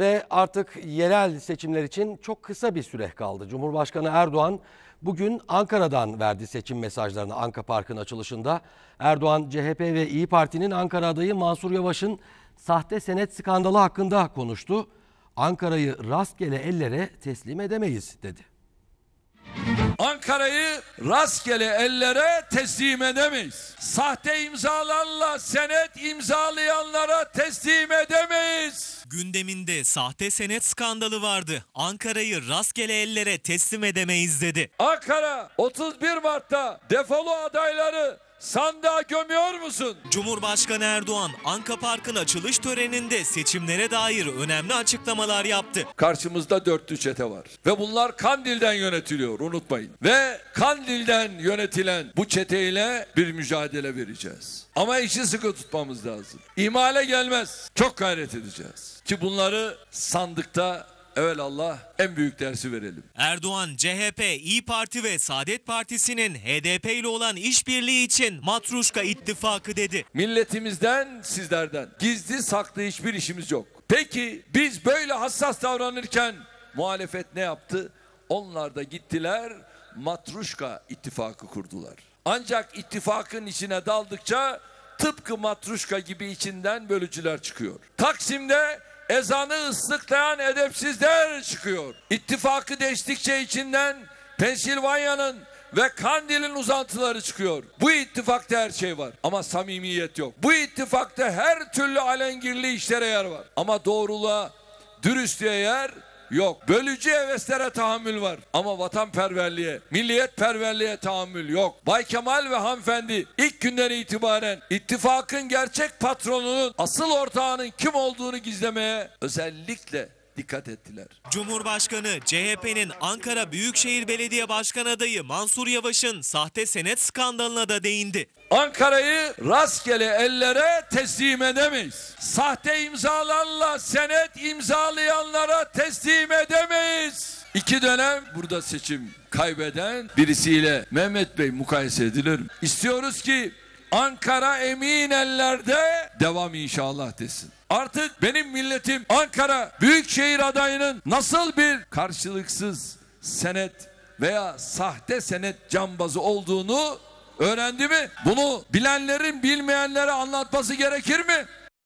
Ve artık yerel seçimler için çok kısa bir süre kaldı. Cumhurbaşkanı Erdoğan bugün Ankara'dan verdi seçim mesajlarını Anka Park'ın açılışında. Erdoğan CHP ve İyi Parti'nin Ankara adayı Mansur Yavaş'ın sahte senet skandalı hakkında konuştu. Ankara'yı rastgele ellere teslim edemeyiz dedi. Ankara'yı rastgele ellere teslim edemeyiz. Sahte imzalarla senet imzalayanlara teslim edemeyiz. Gündeminde sahte senet skandalı vardı. Ankara'yı rastgele ellere teslim edemeyiz dedi. Ankara 31 Mart'ta defolu adayları sandığa gömüyor musun? Cumhurbaşkanı Erdoğan Anka Park'ın açılış töreninde seçimlere dair önemli açıklamalar yaptı. Karşımızda dörtlü çete var. Ve bunlar Kandil'den yönetiliyor unutmayın. Ve Kandil'den yönetilen bu çeteyle bir mücadele vereceğiz. Ama işi sıkı tutmamız lazım. İmale gelmez. Çok gayret edeceğiz. Ki bunları sandıkta Allah en büyük dersi verelim. Erdoğan, CHP, İyi Parti ve Saadet Partisi'nin HDP ile olan işbirliği için Matruşka ittifakı dedi. Milletimizden, sizlerden gizli saklı hiçbir işimiz yok. Peki biz böyle hassas davranırken muhalefet ne yaptı? Onlar da gittiler Matruşka ittifakı kurdular. Ancak ittifakın içine daldıkça tıpkı Matruşka gibi içinden bölücüler çıkıyor. Taksim'de ezanı ıslıklayan edepsizler çıkıyor. İttifakı değiştikçe içinden Pensilvanya'nın ve Kandil'in uzantıları çıkıyor. Bu ittifakta her şey var ama samimiyet yok. Bu ittifakta her türlü alengirli işlere yer var. Ama doğruluğa, dürüstlüğe yer yok. Bölücü heveslere tahammül var ama vatanperverliğe, milliyetperverliğe tahammül yok. Bay Kemal ve hanımefendi ilk günden itibaren ittifakın gerçek patronunun, asıl ortağının kim olduğunu gizlemeye özellikle dikkat ettiler. Cumhurbaşkanı CHP'nin Ankara Büyükşehir Belediye Başkan adayı Mansur Yavaş'ın sahte senet skandalına da değindi. Ankara'yı rastgele ellere teslim edemeyiz. Sahte imzalarla senet imzalayanlara teslim edemeyiz. İki dönem burada seçim kaybeden birisiyle Mehmet Bey mukayese edilir. İstiyoruz ki Ankara emin ellerde devam inşallah desin. Artık benim milletim Ankara Büyükşehir adayının nasıl bir karşılıksız senet veya sahte senet cambazı olduğunu öğrendi mi? Bunu bilenlerin bilmeyenlere anlatması gerekir mi?